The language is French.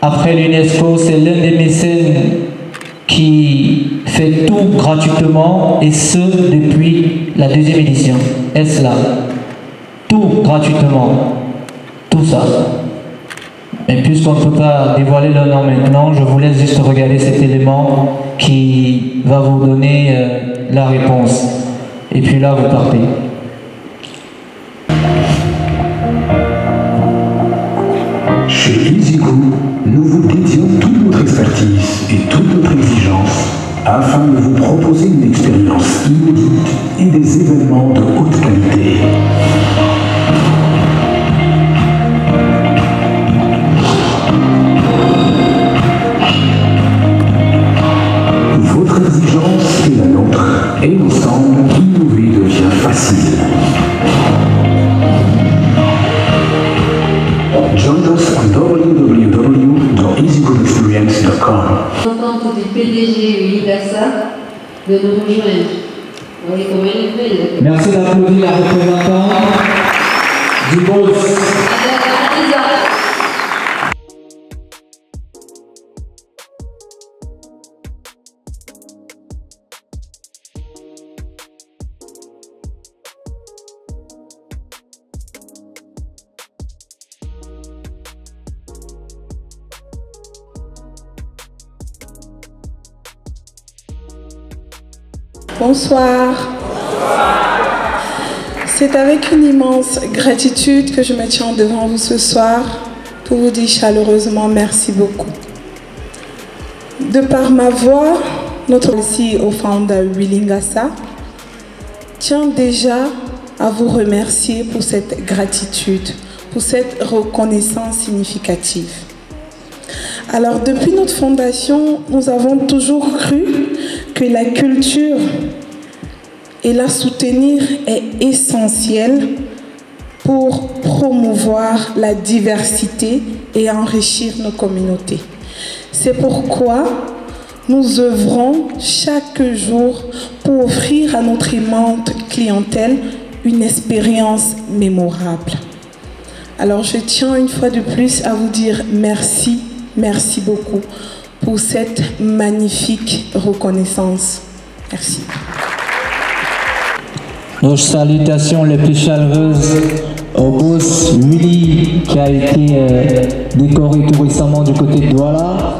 Après l'UNESCO, c'est l'un des mécènes qui fait tout gratuitement et ce depuis la deuxième édition. Est-ce là? Tout gratuitement. Tout ça. Mais puisqu'on ne peut pas dévoiler le nom maintenant, je vous laisse juste regarder cet élément qui va vous donner euh, la réponse. Et puis là, vous partez. Chez EasyGo, nous vous dédions toute notre expertise et toute notre exigence afin de vous proposer une expérience inédite et des événements de haute qualité. PDG UIDASA de nous rejoindre. Merci d'applaudir la Bonsoir. C'est avec une immense gratitude que je me tiens devant vous ce soir pour vous dire chaleureusement merci beaucoup. De par ma voix, notre ici au founder Willingasa tient déjà à vous remercier pour cette gratitude, pour cette reconnaissance significative. Alors, depuis notre fondation, nous avons toujours cru que la culture et la soutenir est essentielle pour promouvoir la diversité et enrichir nos communautés. C'est pourquoi nous œuvrons chaque jour pour offrir à notre aimante clientèle une expérience mémorable. Alors je tiens une fois de plus à vous dire merci, merci beaucoup pour cette magnifique reconnaissance. Merci. Nos salutations les plus chaleureuses au boss Willy qui a été euh, décoré tout récemment du côté de Douala.